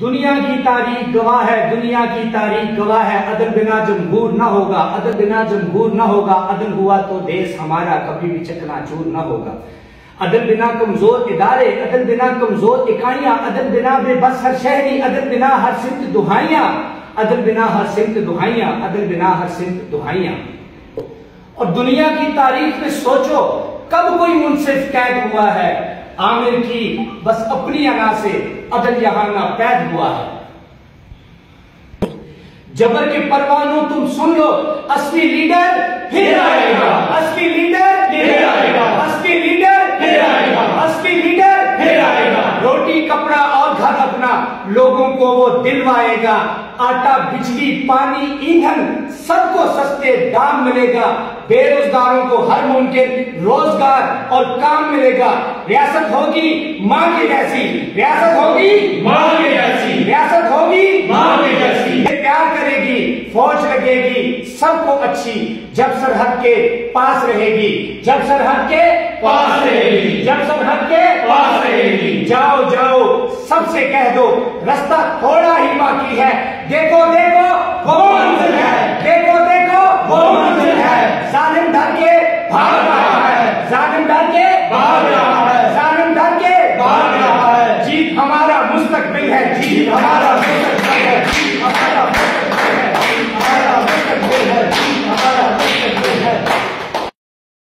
दुनिया की तारीख गवाह है, दुनिया की तारीख गवाह है। अदल बिना जमहूर ना होगा अदल बिना जमहूर ना होगा। अदल हुआ तो देश हमारा कभी भी चकना चूर ना होगा। अदल बिना कमज़ोर इदारे अदल बिना कमज़ोर इकाइयाँ अदल बिना बेबस हर शहरी अदल बिना हर सिमत दुहाइयाँ अदल बिना हर सिमत दुहाइयाँ अदल बिना हर सिमत दुहाइयाँ। और दुनिया की तारीख में सोचो, कब कोई मुनसिफ कैद हुआ है? आमिर की बस अपनी अना से अदल यहाँ ना पैद हुआ है। जबर के परवानों तुम सुन लो, असली लीडर फिर आएगा लोगों को वो दिलवाएगा। आटा, बिजली, पानी, ईंधन सबको सस्ते दाम मिलेगा। बेरोजगारों को हर मुमकिन रोज़गार और काम मिलेगा। रियासत होगी माँ की जैसी। रियासत होगी माँ के जैसी। रियासत होगी माँ के जैसी। प्यार करेगी, फौज लगेगी, सबको अच्छी। जब सरहद के पास रहेगी, जब सरहद के पास रहेगी, जब सबसे कह दो, रास्ता थोड़ा ही बाकी है। देखो देखो, वो मंजिल है। देखो देखो, वो मंजिल है। जालिम डर के भाग रहा है। जालिम डर के भाग रहा है। जालिम डर के भाग रहा है। जीत हमारा मुस्तकबिल है। जीत हमारा